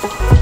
you